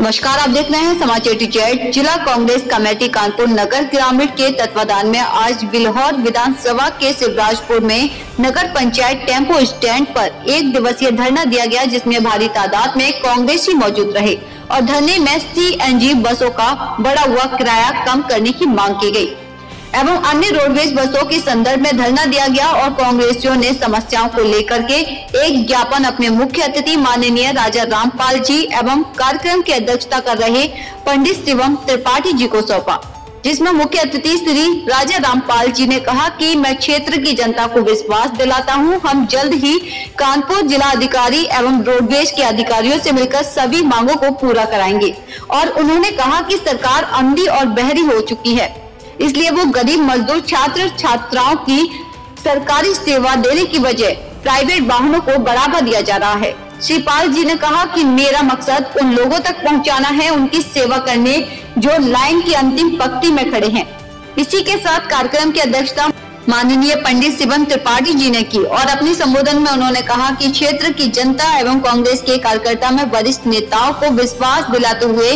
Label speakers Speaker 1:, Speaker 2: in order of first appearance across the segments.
Speaker 1: नमस्कार, आप देख रहे हैं समाचार टीचर। जिला कांग्रेस कमेटी कानपुर नगर ग्रामीण के तत्वाधान में आज बिलहौर विधानसभा के शिवराजपुर में नगर पंचायत टेंपो स्टैंड पर एक दिवसीय धरना दिया गया, जिसमें भारी तादाद में कांग्रेस ही मौजूद रहे और धरने में सीएनजी बसों का बढ़ा हुआ किराया कम करने की मांग की गई एवं अन्य रोडवेज़ बसों के संदर्भ में धरना दिया गया और कांग्रेसियों ने समस्याओं को लेकर के एक ज्ञापन अपने मुख्य अतिथि माननीय राजा रामपाल जी एवं कार्यक्रम की अध्यक्षता कर रहे पंडित शिवम त्रिपाठी जी को सौंपा, जिसमें मुख्य अतिथि श्री राजा रामपाल जी ने कहा कि मैं क्षेत्र की जनता को विश्वास दिलाता हूँ। हम जल्द ही कानपुर जिला अधिकारी एवं रोडवेज़ के अधिकारियों से मिलकर सभी मांगों को पूरा कराएँगे और उन्होंने कहा कि सरकार अंधी और बहरी हो चुकी है। इसलिए वो गरीब मजदूर, छात्र, छात्राओं की सरकारी सेवा देने की वजह प्राइवेट वाहनों को बढ़ावा दिया जा रहा है। श्री पाल जी ने कहा कि मेरा मकसद उन लोगों तक पहुंचाना है, उनकी सेवा करने जो लाइन की अंतिम पंक्ति में खड़े हैं। इसी के साथ कार्यक्रम की अध्यक्षता माननीय पंडित शिवम त्रिपाठी जी ने की और अपने संबोधन में उन्होंने कहा कि क्षेत्र की जनता एवं कांग्रेस के कार्यकर्ता में वरिष्ठ नेताओं को विश्वास दिलाते हुए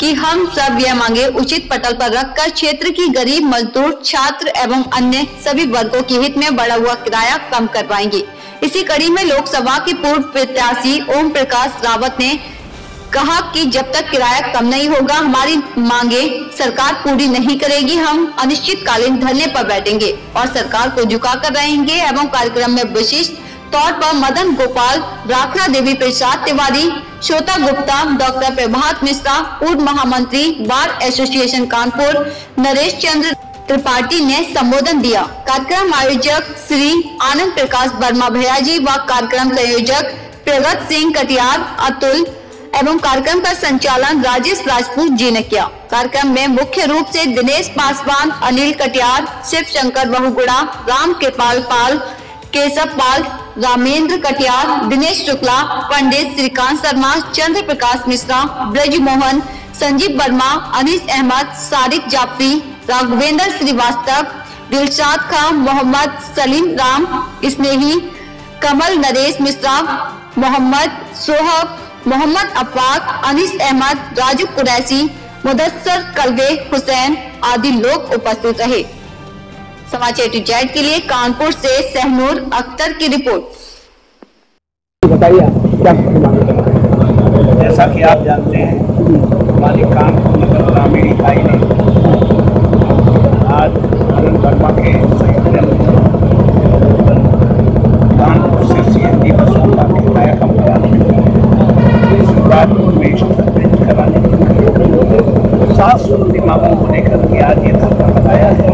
Speaker 1: कि हम सब यह मांगे, उचित पटल पर रखकर क्षेत्र की गरीब, मजदूर, छात्र एवं अन्य सभी वर्गों के हित में बढ़ा हुआ किराया कम करवाएँगे। इसी कड़ी में लोकसभा के पूर्व प्रत्याशी ओम प्रकाश रावत ने कहा कि जब तक किराया कम नहीं होगा, हमारी मांगे सरकार पूरी नहीं करेगी। हम अनिश्चितकालीन धरने पर बैठेंगे और सरकार को झुका कर रहेंगे एवं कार्यक्रम में विशिष्ट तौर पर मदन गोपाल राखड़ा देवी प्रसाद तिवारी, श्रोता गुप्ता, डॉक्टर प्रभात मिश्रा, पूर्व महामंत्री, बार एसोसिएशन कानपुर, नरेश चंद्र त्रिपाठी ने संबोधन दिया। कार्यक्रम आयोजक श्री आनंद प्रकाश वर्मा भैयाजी व कार्यक्रम संयोजक प्रगत सिंह कटियार, अतुल एवं कार्यक्रम का संचालन राजेश राजपूत जी ने किया। कार्यक्रम में मुख्य रूप से दिनेश पासवान, अनिल कटियार शिव शंकर बहुगुड़ा राम कृपाल पाल, केशव पाल रामेंद्र कटियार, दिनेश शुक्ला, पंडित श्रीकांत शर्मा चंद्र प्रकाश मिश्रा ब्रज मोहन संजीव वर्मा, अनिस अहमद सारिक जाफरी, राघवेंद्र श्रीवास्तव, दिलशाद खान मोहम्मद सलीम राम, स्नेही, कमल नरेश मिश्रा, मोहम्मद सोहब, मोहम्मद अफाक, अनिस अहमद, राजू कुरैसी, मुदस्सर कलवे हुसैन आदि लोग उपस्थित रहे। समाचार जेड के लिए कानपुर से सहनूर अख्तर की रिपोर्ट।
Speaker 2: बताइए क्या
Speaker 3: जैसा कि आप जानते हैं हमारी कानपुर नगर ग्रामीण इकाई ने आज अरुण वर्मा के कानपुर से सी एन डी बसों का किराया कम कराने में कराने सात सूत्री मांगों को लेकर के आज ये धरना लगाया है।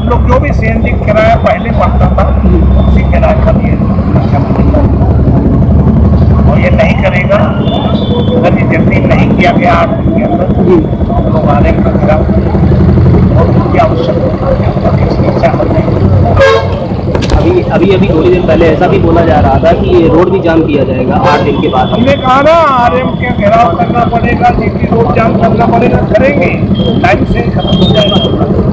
Speaker 3: है लोग जो भी सी किराया पहले पड़ता था उसी किराए का ये और ये नहीं करेगा अगर ये जल्दी नहीं किया गया आठ दिन के अंदर तो हम लोग आने का खिलाफ और उनकी आवश्यकता
Speaker 2: अभी अभी अभी थोड़ी देर पहले ऐसा भी बोला जा रहा था कि ये रोड भी जाम किया जाएगा आठ दिन के बाद।
Speaker 3: हमने कहा ना आर एम के घेराव करना पड़ेगा जीटी रोड जाम करना पड़ेगा करेंगे। टाइम से खत्म हो जाएगा।